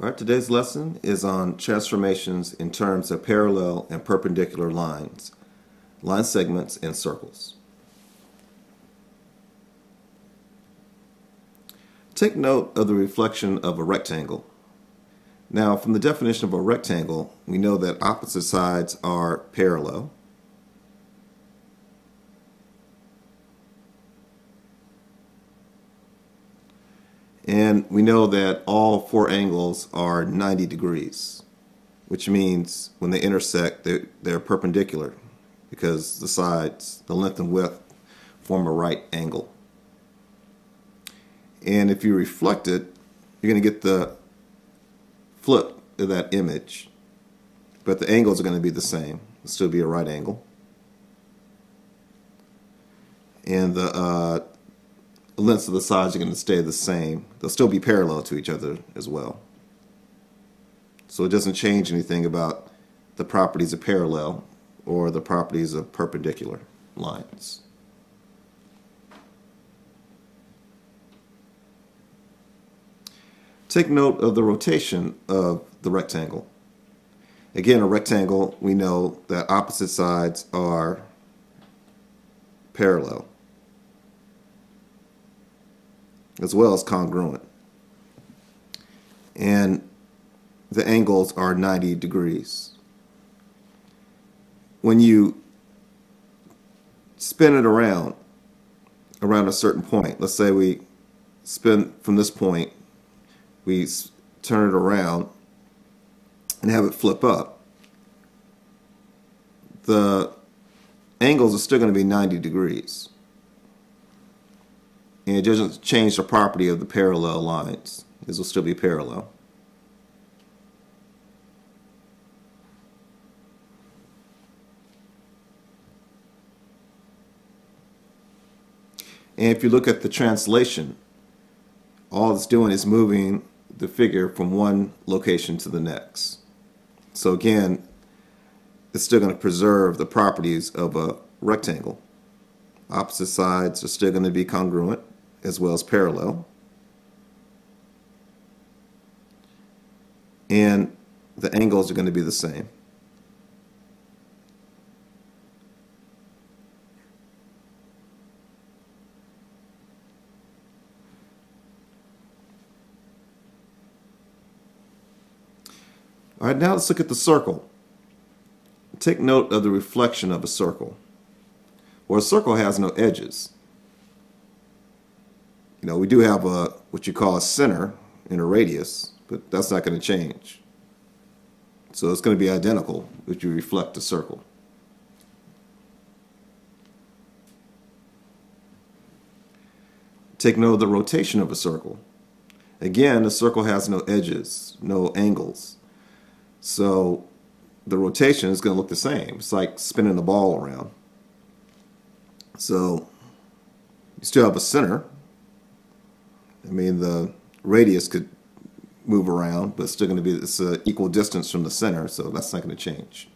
All right, today's lesson is on transformations in terms of parallel and perpendicular lines, line segments, and circles. Take note of the reflection of a rectangle. Now, from the definition of a rectangle, we know that opposite sides are parallel. And we know that all four angles are 90 degrees, which means when they intersect, they're, they're perpendicular because the sides, the length and width, form a right angle. And if you reflect it, you're going to get the flip of that image, but the angles are going to be the same. It'll still be a right angle. And the uh, the lengths of the sides are going to stay the same. They'll still be parallel to each other as well. So it doesn't change anything about the properties of parallel or the properties of perpendicular lines. Take note of the rotation of the rectangle. Again, a rectangle, we know that opposite sides are parallel as well as congruent. And the angles are 90 degrees. When you spin it around, around a certain point, let's say we spin from this point, we turn it around and have it flip up, the angles are still going to be 90 degrees and it doesn't change the property of the parallel lines. This will still be parallel. And if you look at the translation, all it's doing is moving the figure from one location to the next. So again, it's still going to preserve the properties of a rectangle. Opposite sides are still going to be congruent as well as parallel. And the angles are going to be the same. All right, now let's look at the circle. Take note of the reflection of a circle. Well, a circle has no edges. You know, we do have a what you call a center in a radius, but that's not going to change. So it's going to be identical if you reflect the circle. Take note of the rotation of a circle. Again, a circle has no edges, no angles. So the rotation is going to look the same. It's like spinning the ball around. So you still have a center, I mean, the radius could move around, but it's still going to be it's an equal distance from the center, so that's not going to change.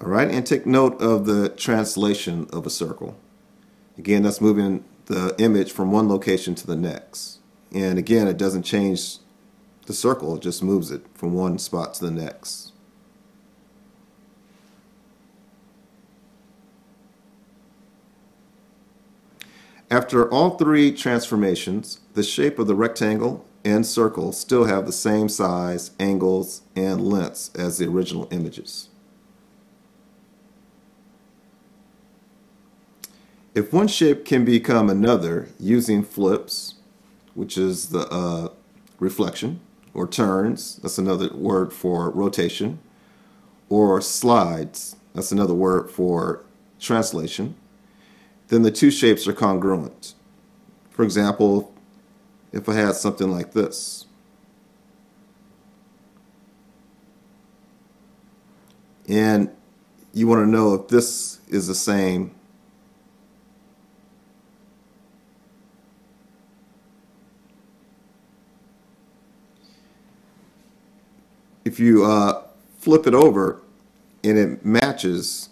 All right, and take note of the translation of a circle. Again, that's moving the image from one location to the next. And again, it doesn't change the circle, it just moves it from one spot to the next. After all three transformations, the shape of the rectangle and circle still have the same size, angles, and lengths as the original images. If one shape can become another using flips, which is the uh, reflection, or turns, that's another word for rotation, or slides, that's another word for translation, then the two shapes are congruent. For example, if I had something like this, and you want to know if this is the same if you uh, flip it over and it matches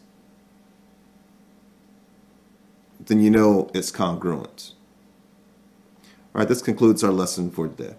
then you know it's congruent. All right, this concludes our lesson for today.